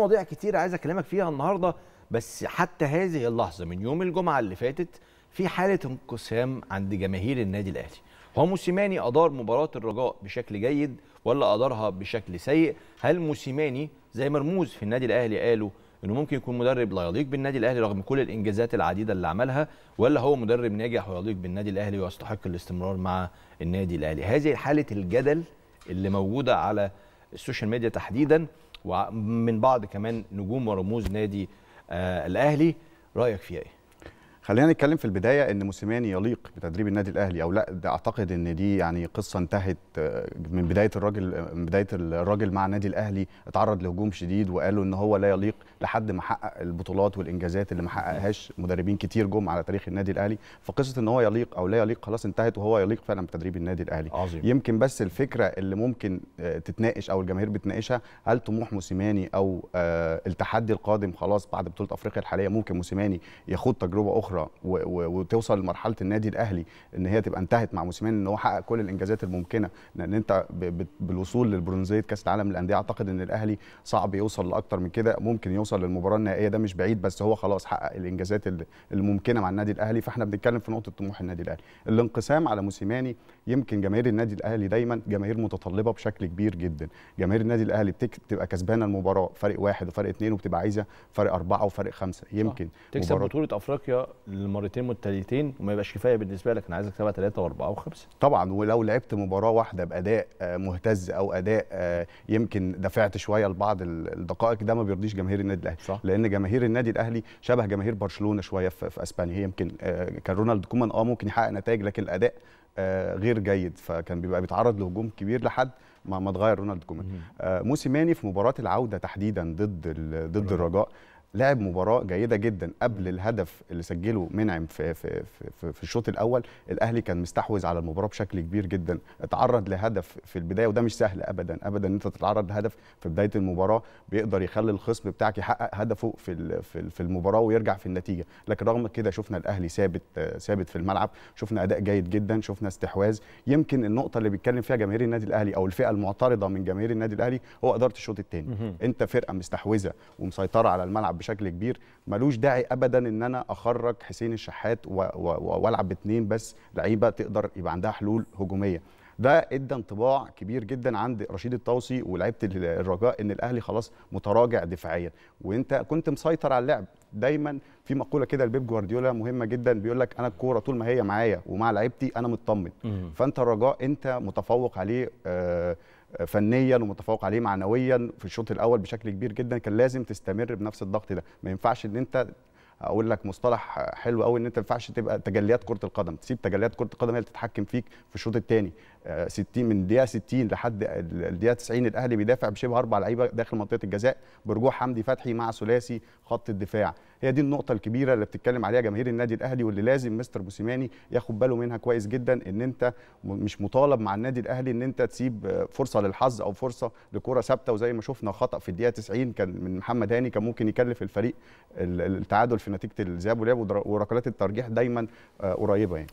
مواضيع كتير عايز أكلمك فيها النهارده بس حتى هذه اللحظة من يوم الجمعة اللي فاتت في حالة انقسام عند جماهير النادي الأهلي. هو موسيماني أدار مباراة الرجاء بشكل جيد ولا أدارها بشكل سيء؟ هل موسيماني زي مرموز في النادي الأهلي قالوا إنه ممكن يكون مدرب لا يليق بالنادي الأهلي رغم كل الإنجازات العديدة اللي عملها ولا هو مدرب ناجح ويليق بالنادي الأهلي ويستحق الاستمرار مع النادي الأهلي؟ هذه حالة الجدل اللي موجودة على ال social media تحديدا. ومن بعض كمان نجوم ورموز نادي آه الأهلي. رأيك فيها إيه؟ خلينا نتكلم في البداية إن موسيماني يليق بتدريب النادي الأهلي أو لأ ده أعتقد إن دي يعني قصة انتهت من بداية الراجل من بداية الراجل مع النادي الأهلي اتعرض لهجوم شديد وقالوا إن هو لا يليق لحد ما حقق البطولات والإنجازات اللي ما حققهاش مدربين كتير جم على تاريخ النادي الأهلي فقصه إن هو يليق أو لا يليق خلاص انتهت وهو يليق فعلا بتدريب النادي الأهلي عظيم. يمكن بس الفكرة اللي ممكن تتناقش أو الجماهير بتناقشها هل طموح موسيماني أو التحدي القادم خلاص بعد بطولة أفريقيا الحالية ممكن موسيماني يخوض تجربة أخرى و و وتوصل لمرحلة النادي الأهلي إن هي تبقى انتهت مع موسيماني إن هو حقق كل الإنجازات الممكنة لأن أنت بالوصول للبرونزية كأس العالم للأندية أعتقد إن الأهلي صعب يوصل لأكتر من كده ممكن يوصل للمباراة النهائية ده مش بعيد بس هو خلاص حقق الإنجازات الممكنة مع النادي الأهلي فإحنا بنتكلم في نقطة طموح النادي الأهلي. الانقسام على موسيماني يمكن جماهير النادي الأهلي دايما جماهير متطلبة بشكل كبير جدا. جماهير النادي الأهلي بتبقى كسبانة المباراة فرق واحد وفرق اثنين وبتبقى عايزة فرق أربعة وفرق خمسة. يمكن تكسب بطولة أفريقيا المرتين متتاليتين وما يبقاش كفاية بالنسبة لك. أنا عايزك تكسبها ثلاثة وأربعة وخمسة. طبعا ولو لعبت مباراة واحدة بأداء مهتز أو أداء يمكن دفعت شوية لبعض الدقائق. ده ما بيرضيش جماهير النادي الأهلي. صح. لأن جماهير النادي الأهلي شبه جماهير برشلونة شوية في, في أسبانيا. هي يمكن كان رونالد كومان آه ممكن يحقق نتائج لكن الأداء غير جيد. فكان بيبقى بيتعرض لهجوم كبير لحد ما ما اتغير رونالد كومان. موسيماني في مباراة العودة تحديدا ضد ضد الرجاء لعب مباراة جيدة جدا قبل الهدف اللي سجله منعم في في في, في الشوط الأول. الأهلي كان مستحوذ على المباراة بشكل كبير جدا. اتعرض لهدف في البداية وده مش سهل ابدا ابدا إن انت تتعرض لهدف في بداية المباراة بيقدر يخلي الخصم بتاعك يحقق هدفه في في المباراة ويرجع في النتيجة. لكن رغم كده شفنا الأهلي ثابت ثابت في الملعب شفنا أداء جيد جدا شفنا استحواذ. يمكن النقطة اللي بيتكلم فيها جماهير النادي الأهلي أو الفئة المعترضة من جماهير النادي الأهلي هو إدارة الشوط الثاني أنت فرقة مستحوذة ومسيطرة على الملعب بشكل كبير. ملوش داعي ابدا إن أنا أخرج حسين الشحات وألعب باثنين بس. لعيبة تقدر يبقى عندها حلول هجومية. ده إدى انطباع كبير جدا عند رشيد الطوسي ولاعيبه الرجاء إن الأهلي خلاص متراجع دفاعيا. وأنت كنت مسيطر على اللعب. دايما في مقولة كده لبيب جوارديولا مهمة جدا. بيقول لك أنا الكورة طول ما هي معايا ومع لعيبتي أنا مطمن فأنت الرجاء أنت متفوق عليه. آه فنيا ومتفوق عليه معنويا في الشوط الأول بشكل كبير جدا كان لازم تستمر بنفس الضغط ده. ما ينفعش إن أنت أقول لك مصطلح حلو قوي إن أنت ما ينفعش تبقى تجليات كرة القدم. تسيب تجليات كرة القدم هي اللي تتحكم فيك في الشوط الثاني 60 من دقيقه 60 لحد الدقيقة 90 الأهلي بيدافع بشبه أربع لعيبة داخل منطقة الجزاء برجوع حمدي فتحي مع ثلاثي خط الدفاع. هي دي النقطة الكبيرة اللي بتتكلم عليها جماهير النادي الأهلي واللي لازم مستر موسيماني ياخد باله منها كويس جدا إن أنت مش مطالب مع النادي الأهلي إن أنت تسيب فرصة للحظ أو فرصة لكرة ثابتة. وزي ما شفنا خطأ في الدقيقة 90 كان من محمد هاني كان ممكن يكلف الفريق التعادل في نتيجة الذهاب والإياب وركلات الترجيح دايما قريبة يعني.